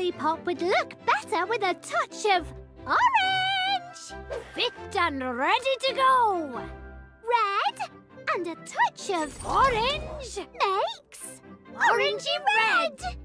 lollipop would look better with a touch of orange. Fit and ready to go. Red and a touch of orange makes orangey red.